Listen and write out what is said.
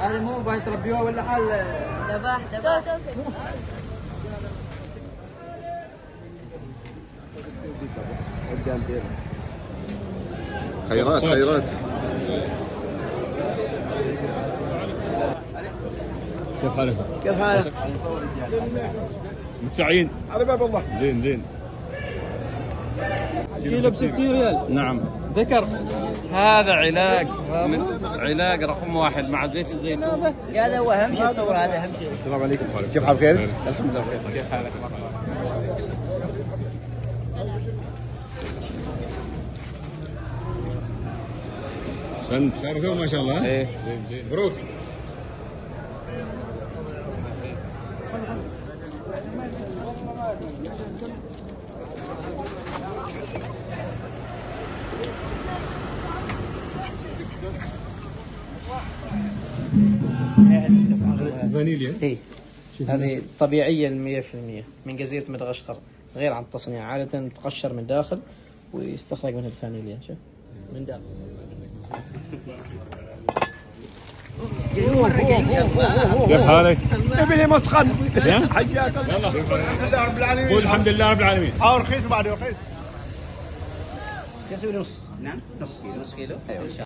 هذه مو باين تربيوها ولا حال خيرات. خيرات كيف حالك؟ كيف حالك؟ متسعين على باب الله. زين زين. كيلو ب 60 ريال. نعم. ذكر. هذا علاج. علاج رقم واحد مع زيت الزيتون. هذا هو أهم شيء تصور هذا أهم شيء. السلام عليكم. كيف حالك؟ خير؟ الحمد لله بخير. كيف حالك؟ سنت. شاركوا ما شاء الله إيه. زين زين. مبروك فانيليا. اي هذه طبيعية 100% من جزيرة مدغشقر. غير عن التصنيع. عادة تقشر من داخل ويستخرج منها الفانيليا. شوف من داخل. كيف حالك؟ ابني متقن يلا. الحمد لله رب العالمين. قول الحمد لله رب العالمين. آه رخيص بعد رخيص. يسوي نص نعم نص كيلو نص كيلو